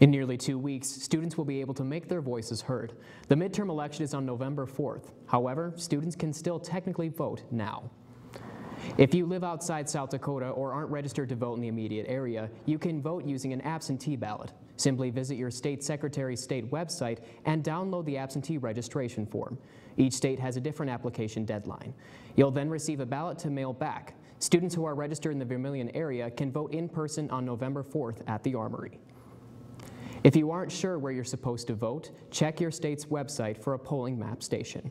In nearly two weeks, students will be able to make their voices heard. The midterm election is on November 4th. However, students can still technically vote now. If you live outside South Dakota or aren't registered to vote in the immediate area, you can vote using an absentee ballot. Simply visit your state secretary's state website and download the absentee registration form. Each state has a different application deadline. You'll then receive a ballot to mail back. Students who are registered in the Vermillion area can vote in person on November 4th at the Armory. If you aren't sure where you're supposed to vote, check your state's website for a polling map station.